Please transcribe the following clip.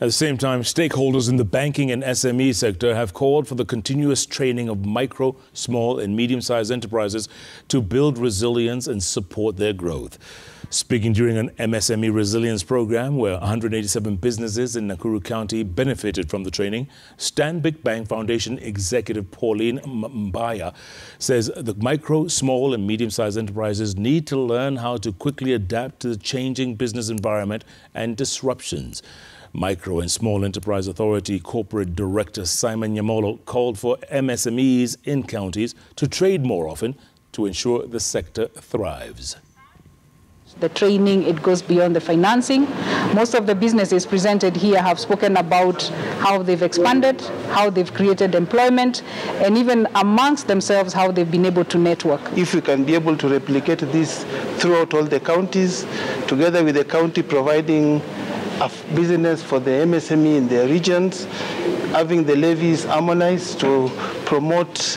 At the same time, stakeholders in the banking and SME sector have called for the continuous training of micro, small, and medium sized enterprises to build resilience and support their growth. Speaking during an MSME resilience program where 187 businesses in Nakuru County benefited from the training, Stanbic Bank Foundation executive Pauline Mbaya says the micro, small, and medium sized enterprises need to learn how to quickly adapt to the changing business environment and disruptions. Micro and Small Enterprise Authority Corporate Director Simon Nyamolo called for MSMEs in counties to trade more often to ensure the sector thrives. The training, it goes beyond the financing. Most of the businesses presented here have spoken about how they've expanded, how they've created employment, and even amongst themselves, how they've been able to network. If we can be able to replicate this throughout all the counties, together with the county providing a business for the MSME in their regions, having the levies harmonized to promote